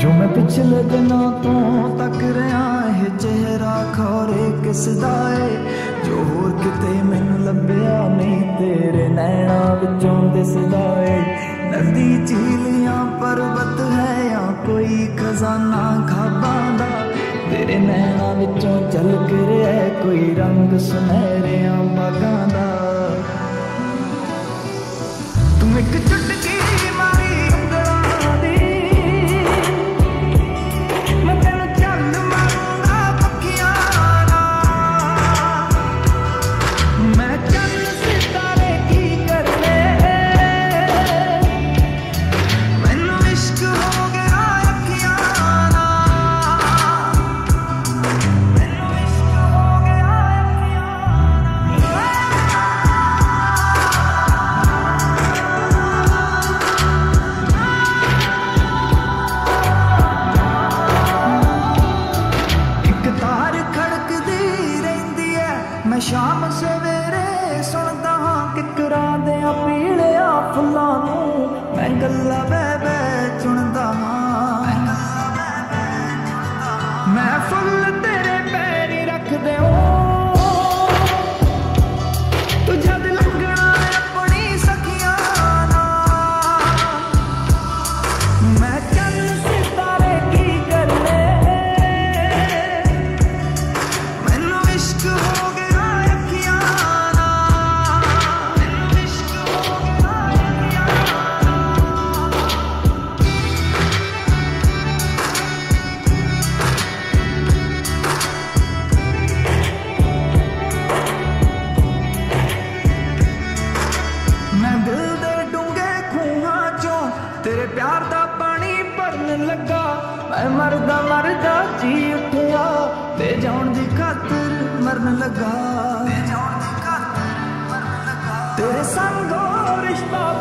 ਜੋ ਮੈਂ ਪਿਛਲੇ ਦਿਨਾਂ ਤੋਂ ਤੱਕ ਰਿਹਾ ਇਹ ਚਿਹਰਾ ਖੋਰੇ ਕਿਸ ਦਾ ਏ? ਜੋ ਹੋਰ ਕਿਤੇ ਮੈਨੂੰ ਲੱਭਿਆ ਨਹੀਂ, ਤੇਰੇ ਨੈਣਾਂ ਵਿੱਚੋਂ ਦਿਸਦਾ ਏ? ਨਦੀ ਝੀਲੀਆਂ, ਪਰਬਤ ਹੈ ਜਾਂ ਕੋਈ ਖਜ਼ਾਨਾ ਖਾਬਾਂ ਦਾ? ਤੇਰੇ ਨੈਣਾਂ ਵਿੱਚੋਂ ਝਲਕ ਰਿਹਾ ਕੋਈ ਰੰਗ ਸੁਨਹਿਰਿਆਂ ਬਾਗਾਂ ਦਾ? ਫੁੱਲਾਂ ਨੂੰ ਮੈਂ ਗੱਲਾਂ ਬੈ ਬੈ ਚੁਣਦਾ ਹਾਂ ਮੈਂ ਫੁੱਲ ਤੇਰੇ ਪੈਰੀ ਰੱਖਦੇ ਦਿਓ ਭਰਨ ਲੱਗਾ। ਮੈਂ ਮਰਦਾ ਮਰਦਾ ਜੀ ਉੱਠਿਆ। ਤੇ ਜਾਣ ਦੀ ਖਾਤਰ ਮਰਨ ਲੱਗਾ। ਤੇ ਜਾਣ ਦੀ ਖਾਤਰ ਮਰਨ ਲੱਗਾ। ਤੇਰੇ ਸੰਗੋ ਰਿਸ਼ਤਾ